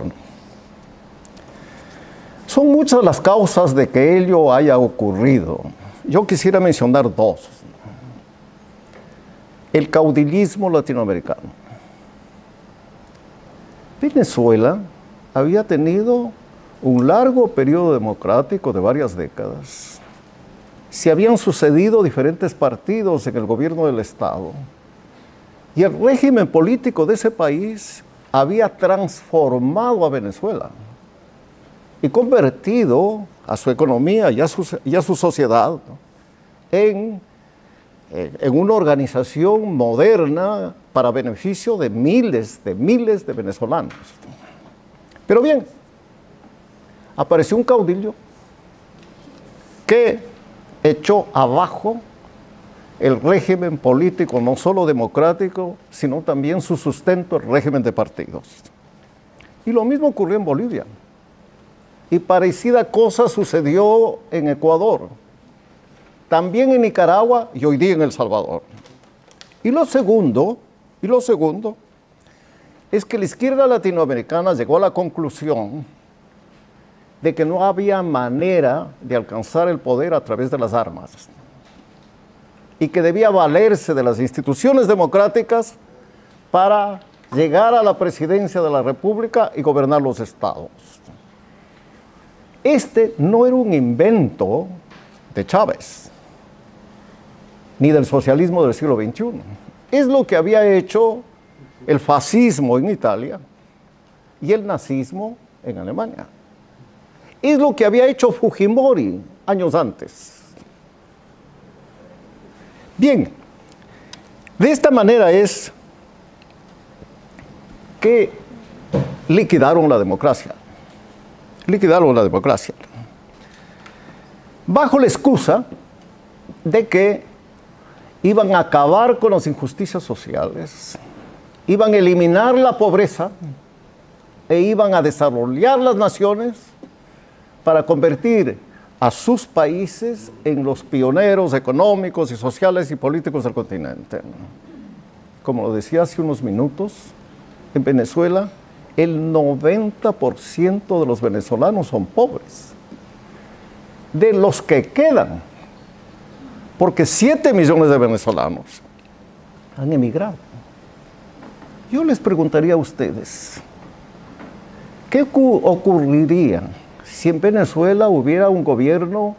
Son muchas las causas de que ello haya ocurrido. Yo quisiera mencionar dos. El caudillismo latinoamericano. Venezuela había tenido un largo periodo democrático de varias décadas. Se habían sucedido diferentes partidos en el gobierno del Estado. Y el régimen político de ese país había transformado a Venezuela y convertido a su economía y a su, sociedad en, eh, en una organización moderna para beneficio de miles, de miles de venezolanos. Pero bien, apareció un caudillo que echó abajo el régimen político, no solo democrático, sino también su sustento, el régimen de partidos. Y lo mismo ocurrió en Bolivia. Y parecida cosa sucedió en Ecuador, también en Nicaragua y hoy día en El Salvador. Y lo segundo, y lo segundo, es que la izquierda latinoamericana llegó a la conclusión de que no había manera de alcanzar el poder a través de las armas y que debía valerse de las instituciones democráticas para llegar a la presidencia de la República y gobernar los estados. Este no era un invento de Chávez, ni del socialismo del siglo XXI. Es lo que había hecho el fascismo en Italia y el nazismo en Alemania. Es lo que había hecho Fujimori años antes. Bien, de esta manera es que liquidaron la democracia. Liquidaron la democracia. Bajo la excusa de que iban a acabar con las injusticias sociales, iban a eliminar la pobreza e iban a desarrollar las naciones para convertir a sus países en los pioneros económicos y sociales y políticos del continente. Como lo decía hace unos minutos, en Venezuela el 90% de los venezolanos son pobres. De los que quedan, porque 7 millones de venezolanos han emigrado. Yo les preguntaría a ustedes, ¿qué ocurriría si en Venezuela hubiera un gobierno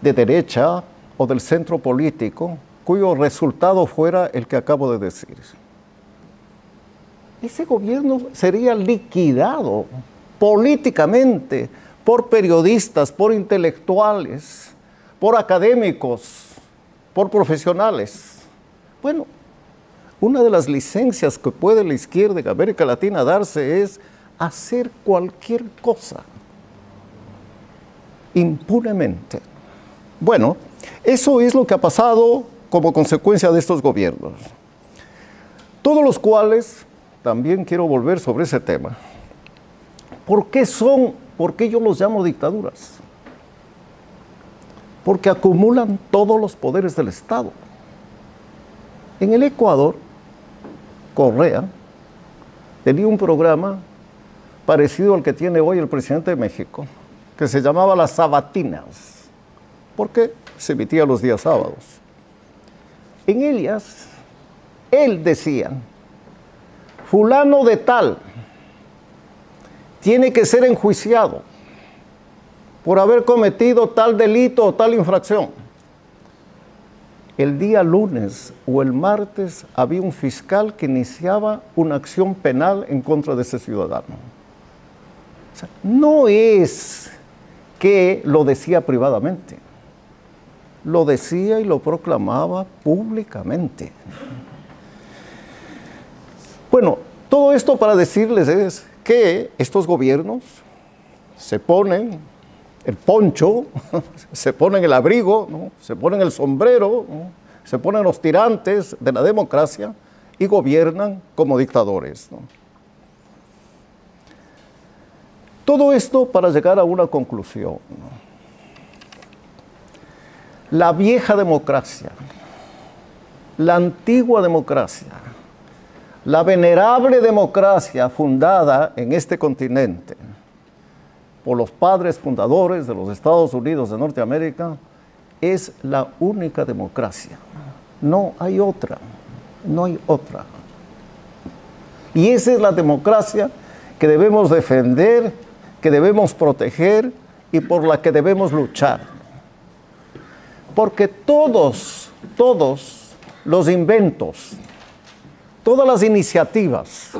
de derecha o del centro político cuyo resultado fuera el que acabo de decir. Ese gobierno sería liquidado políticamente por periodistas, por intelectuales, por académicos, por profesionales. Bueno, una de las licencias que puede la izquierda en América Latina darse es hacer cualquier cosa impunemente. Bueno, eso es lo que ha pasado como consecuencia de estos gobiernos, todos los cuales también quiero volver sobre ese tema. ¿Por qué son, por qué yo los llamo dictaduras? Porque acumulan todos los poderes del Estado. En el Ecuador, Correa tenía un programa parecido al que tiene hoy el presidente de México, que se llamaba Las Sabatinas, porque se emitía los días sábados. En ellas, él decía, fulano de tal tiene que ser enjuiciado por haber cometido tal delito o tal infracción. El día lunes o el martes había un fiscal que iniciaba una acción penal en contra de ese ciudadano. no es que lo decía privadamente, lo decía y lo proclamaba públicamente. Bueno, todo esto para decirles es que estos gobiernos se ponen el poncho, se ponen el abrigo, se ponen el sombrero, se ponen los tirantes de la democracia y gobiernan como dictadores. Todo esto para llegar a una conclusión. La vieja democracia, la antigua democracia, la venerable democracia fundada en este continente por los padres fundadores de los Estados Unidos de Norteamérica es la única democracia. No hay otra, no hay otra. Y esa es la democracia que debemos defender, que debemos proteger y por la que debemos luchar. Porque todos, todos los inventos, todas las iniciativas,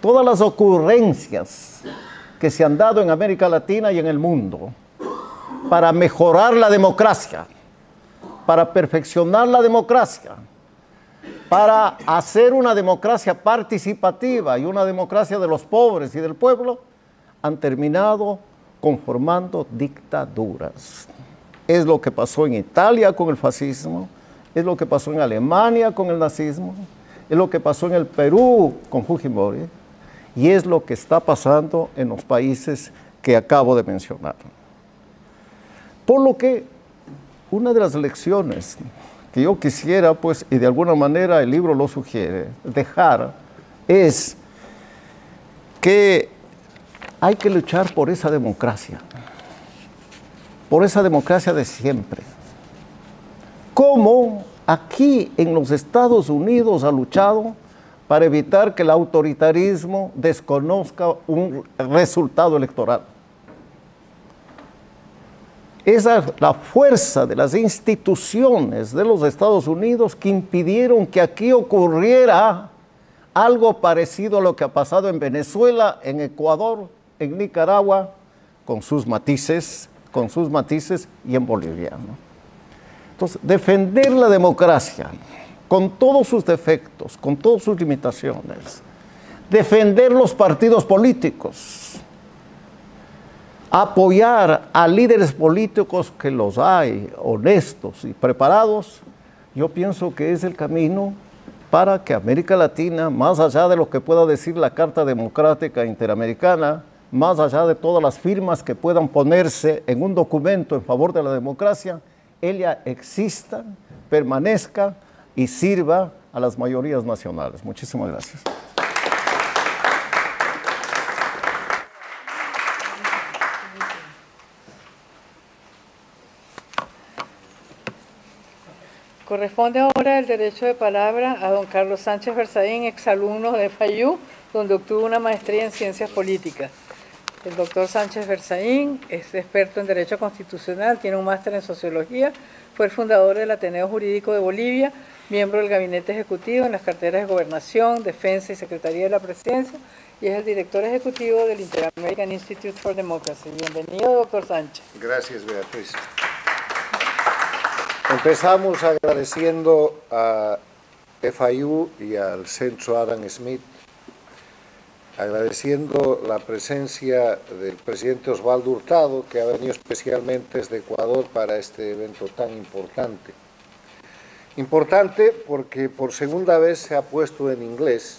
todas las ocurrencias que se han dado en América Latina y en el mundo para mejorar la democracia, para perfeccionar la democracia, para hacer una democracia participativa y una democracia de los pobres y del pueblo, han terminado conformando dictaduras. Es lo que pasó en Italia con el fascismo, es lo que pasó en Alemania con el nazismo, es lo que pasó en el Perú con Fujimori y es lo que está pasando en los países que acabo de mencionar. Por lo que una de las lecciones que yo quisiera, pues, y de alguna manera el libro lo sugiere, dejar, es que hay que luchar por esa democracia, por esa democracia de siempre. ¿Cómo aquí en los Estados Unidos ha luchado para evitar que el autoritarismo desconozca un resultado electoral. Esa es la fuerza de las instituciones de los Estados Unidos que impidieron que aquí ocurriera algo parecido a lo que ha pasado en Venezuela, en Ecuador, en Nicaragua, con sus matices, con sus matices y en Bolivia. Entonces, defender la democracia con todos sus defectos, con todas sus limitaciones, defender los partidos políticos, apoyar a líderes políticos que los hay, honestos y preparados, yo pienso que es el camino para que América Latina, más allá de lo que pueda decir la Carta Democrática Interamericana, más allá de todas las firmas que puedan ponerse en un documento en favor de la democracia, ella exista, permanezca y sirva a las mayorías nacionales. Muchísimas gracias. Corresponde ahora el derecho de palabra a don Carlos Sánchez Berzaín, exalumno de FAYU, donde obtuvo una maestría en ciencias políticas. El doctor Sánchez Berzaín es experto en Derecho Constitucional, tiene un máster en Sociología, fue el fundador del Ateneo Jurídico de Bolivia, miembro del Gabinete Ejecutivo en las carteras de Gobernación, Defensa y Secretaría de la Presidencia, y es el director ejecutivo del Inter-American Institute for Democracy. Bienvenido, doctor Sánchez. Gracias, Beatriz. Empezamos agradeciendo a FIU y al Centro Adam Smith agradeciendo la presencia del presidente Osvaldo Hurtado, que ha venido especialmente desde Ecuador para este evento tan importante. Importante porque por segunda vez se ha puesto en inglés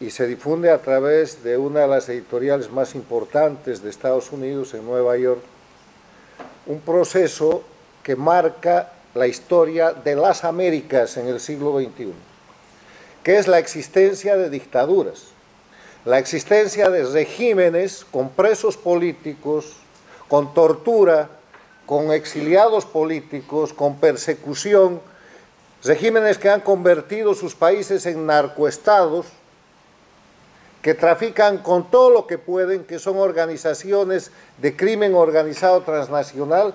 y se difunde a través de una de las editoriales más importantes de Estados Unidos en Nueva York, un proceso que marca la historia de las Américas en el siglo XXI, que es la existencia de dictaduras, la existencia de regímenes con presos políticos, con tortura, con exiliados políticos, con persecución, regímenes que han convertido sus países en narcoestados, que trafican con todo lo que pueden, que son organizaciones de crimen organizado transnacional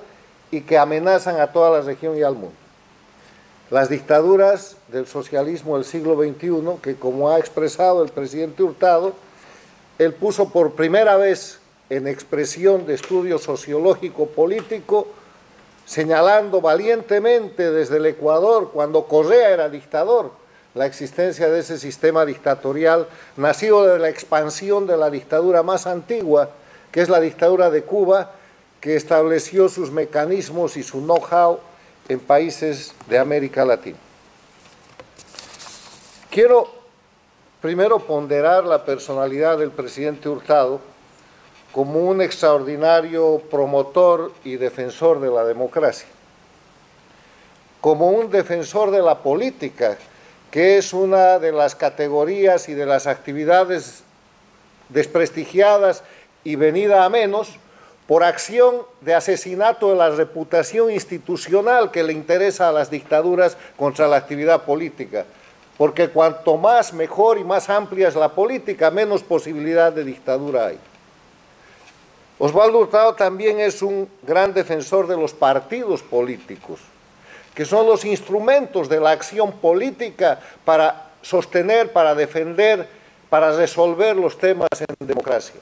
y que amenazan a toda la región y al mundo. Las dictaduras del socialismo del siglo XXI, que como ha expresado el presidente Hurtado, él puso por primera vez en expresión de estudio sociológico político, señalando valientemente desde el Ecuador, cuando Correa era dictador, la existencia de ese sistema dictatorial nacido de la expansión de la dictadura más antigua, que es la dictadura de Cuba, que estableció sus mecanismos y su know-how en países de América Latina. Quiero primero ponderar la personalidad del presidente Hurtado como un extraordinario promotor y defensor de la democracia, como un defensor de la política, que es una de las categorías y de las actividades desprestigiadas y venida a menos por acción de asesinato de la reputación institucional que le interesa a las dictaduras contra la actividad política, porque cuanto más mejor y más amplia es la política, menos posibilidad de dictadura hay. Osvaldo Hurtado también es un gran defensor de los partidos políticos que son los instrumentos de la acción política para sostener, para defender, para resolver los temas en democracia.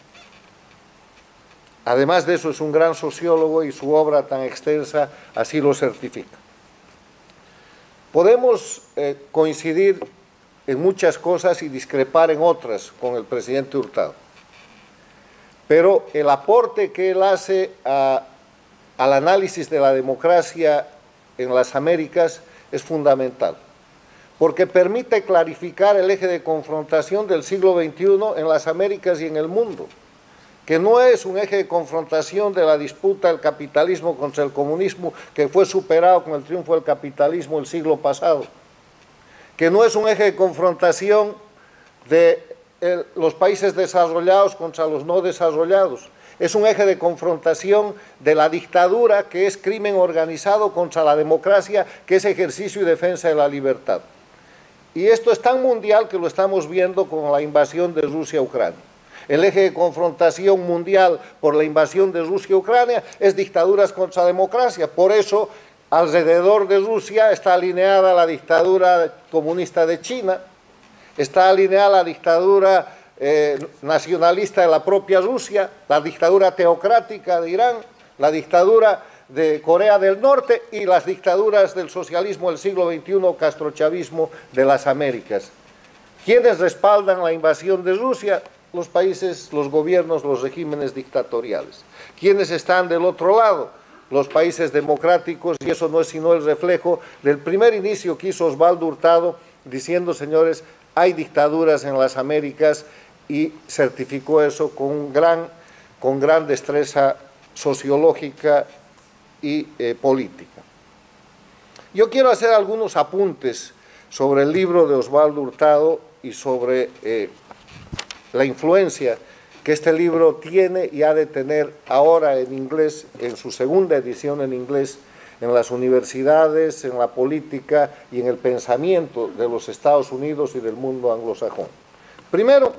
Además de eso, es un gran sociólogo y su obra tan extensa así lo certifica. Podemos eh, coincidir en muchas cosas y discrepar en otras con el presidente Hurtado, pero el aporte que él hace al análisis de la democracia en las Américas es fundamental, porque permite clarificar el eje de confrontación del siglo XXI en las Américas y en el mundo, que no es un eje de confrontación de la disputa del capitalismo contra el comunismo que fue superado con el triunfo del capitalismo el siglo pasado, que no es un eje de confrontación de los países desarrollados contra los no desarrollados, es un eje de confrontación de la dictadura, que es crimen organizado contra la democracia, que es ejercicio y defensa de la libertad. Y esto es tan mundial que lo estamos viendo con la invasión de Rusia a Ucrania. El eje de confrontación mundial por la invasión de Rusia a Ucrania es dictaduras contra democracia. Por eso, alrededor de Rusia está alineada la dictadura comunista de China, está alineada la dictadura eh, nacionalista de la propia Rusia, la dictadura teocrática de Irán, la dictadura de Corea del Norte y las dictaduras del socialismo del siglo XXI, castrochavismo de las Américas. ¿Quiénes respaldan la invasión de Rusia? Los países, los gobiernos, los regímenes dictatoriales. ¿Quiénes están del otro lado? Los países democráticos, y eso no es sino el reflejo del primer inicio que hizo Osvaldo Hurtado, diciendo, señores, hay dictaduras en las Américas y certificó eso con gran, con gran destreza sociológica y eh, política. Yo quiero hacer algunos apuntes sobre el libro de Osvaldo Hurtado y sobre eh, la influencia que este libro tiene y ha de tener ahora en inglés, en su segunda edición en inglés, en las universidades, en la política y en el pensamiento de los Estados Unidos y del mundo anglosajón. Primero,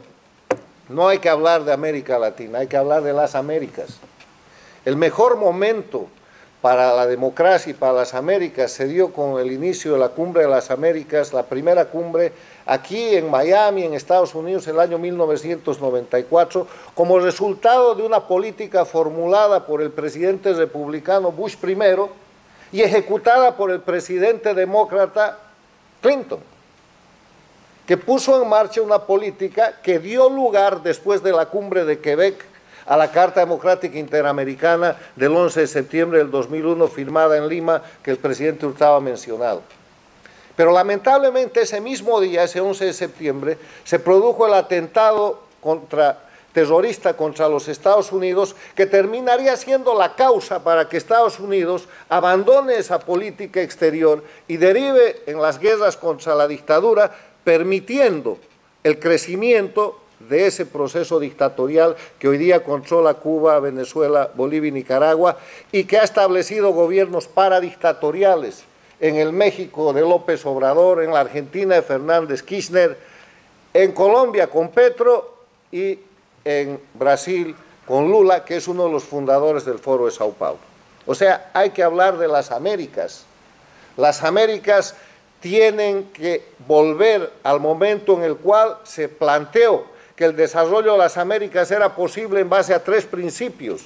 no hay que hablar de América Latina, hay que hablar de las Américas. El mejor momento para la democracia y para las Américas se dio con el inicio de la Cumbre de las Américas, la primera cumbre aquí en Miami, en Estados Unidos, el año 1994, como resultado de una política formulada por el presidente republicano Bush I y ejecutada por el presidente demócrata Clinton que puso en marcha una política que dio lugar después de la cumbre de Quebec a la Carta Democrática Interamericana del 11 de septiembre del 2001 firmada en Lima que el presidente Hurtado ha mencionado. Pero lamentablemente ese mismo día, ese 11 de septiembre, se produjo el atentado contra terrorista contra los Estados Unidos que terminaría siendo la causa para que Estados Unidos abandone esa política exterior y derive en las guerras contra la dictadura, permitiendo el crecimiento de ese proceso dictatorial que hoy día controla Cuba, Venezuela, Bolivia y Nicaragua y que ha establecido gobiernos paradictatoriales en el México de López Obrador, en la Argentina de Fernández Kirchner, en Colombia con Petro y en Brasil con Lula, que es uno de los fundadores del Foro de Sao Paulo. O sea, hay que hablar de las Américas. Las Américas tienen que volver al momento en el cual se planteó que el desarrollo de las Américas era posible en base a tres principios.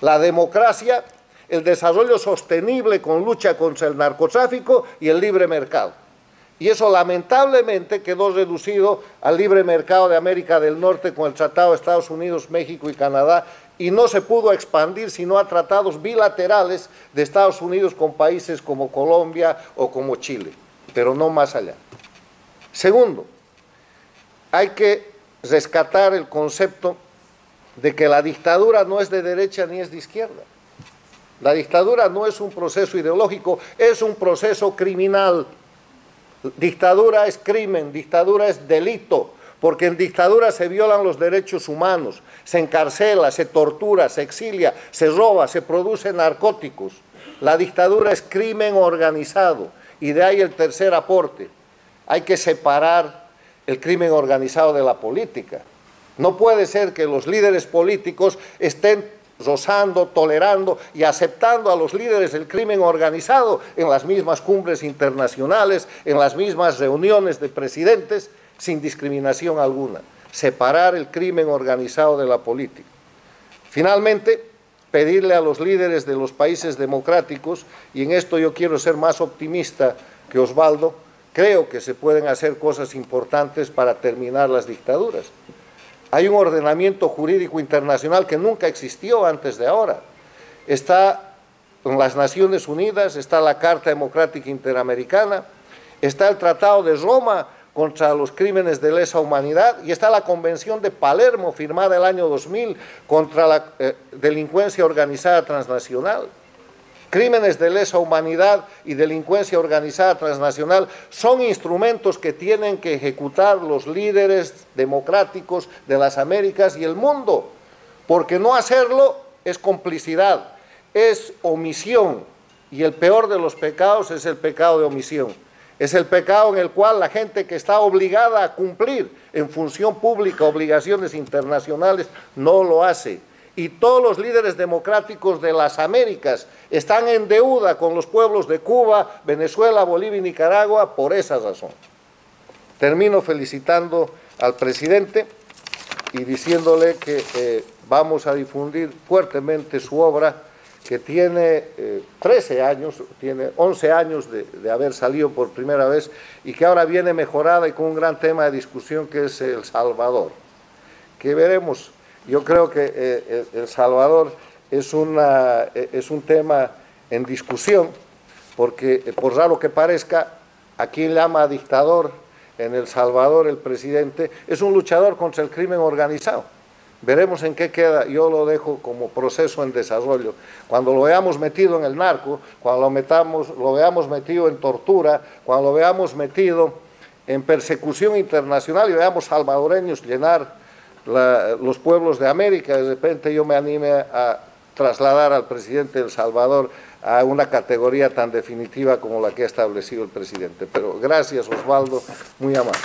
La democracia, el desarrollo sostenible con lucha contra el narcotráfico y el libre mercado. Y eso lamentablemente quedó reducido al libre mercado de América del Norte con el Tratado de Estados Unidos, México y Canadá y no se pudo expandir sino a tratados bilaterales de Estados Unidos con países como Colombia o como Chile, pero no más allá. Segundo, hay que rescatar el concepto de que la dictadura no es de derecha ni es de izquierda. La dictadura no es un proceso ideológico, es un proceso criminal. Dictadura es crimen, dictadura es delito, porque en dictadura se violan los derechos humanos, se encarcela, se tortura, se exilia, se roba, se producen narcóticos. La dictadura es crimen organizado y de ahí el tercer aporte. Hay que separar el crimen organizado de la política. No puede ser que los líderes políticos estén rozando, tolerando y aceptando a los líderes del crimen organizado en las mismas cumbres internacionales, en las mismas reuniones de presidentes, sin discriminación alguna. Separar el crimen organizado de la política. Finalmente, pedirle a los líderes de los países democráticos, y en esto yo quiero ser más optimista que Osvaldo, creo que se pueden hacer cosas importantes para terminar las dictaduras. Hay un ordenamiento jurídico internacional que nunca existió antes de ahora. Está en las Naciones Unidas, está la Carta Democrática Interamericana, está el Tratado de Roma contra los crímenes de lesa humanidad y está la Convención de Palermo firmada el año 2000 contra la eh, delincuencia organizada transnacional. Crímenes de lesa humanidad y delincuencia organizada transnacional son instrumentos que tienen que ejecutar los líderes democráticos de las Américas y el mundo, porque no hacerlo es complicidad, es omisión, y el peor de los pecados es el pecado de omisión. Es el pecado en el cual la gente que está obligada a cumplir en función pública obligaciones internacionales no lo hace y todos los líderes democráticos de las Américas están en deuda con los pueblos de Cuba, Venezuela, Bolivia y Nicaragua por esa razón. Termino felicitando al presidente y diciéndole que eh, vamos a difundir fuertemente su obra, que tiene 13 eh, años, tiene 11 años de, de, haber salido por primera vez y que ahora viene mejorada y con un gran tema de discusión que es El Salvador, que veremos yo creo que eh, El Salvador es, una, eh, es un tema en discusión, porque eh, por raro que parezca, a quien llama dictador en El Salvador el presidente, es un luchador contra el crimen organizado. Veremos en qué queda, yo lo dejo como proceso en desarrollo. Cuando lo veamos metido en el narco, cuando lo, metamos, lo veamos metido en tortura, cuando lo veamos metido en persecución internacional y veamos salvadoreños llenar los pueblos de América, de repente yo me anime a trasladar al presidente de El Salvador a una categoría tan definitiva como la que ha establecido el presidente. Pero gracias Osvaldo, muy amable.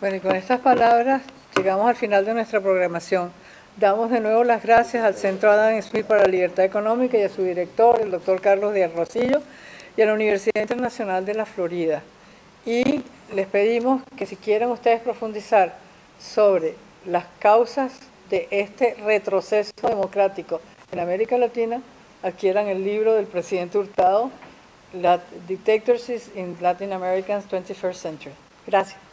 Bueno, y con estas palabras llegamos al final de nuestra programación. Damos de nuevo las gracias al Centro Adam Smith para la Libertad Económica y a su director, el doctor Carlos Díaz Rosillo, y a la Universidad Internacional de la Florida y les pedimos que si quieren ustedes profundizar sobre las causas de este retroceso democrático en América Latina, adquieran el libro del presidente Hurtado, Dictatorships in Latin America's 21st Century. Gracias.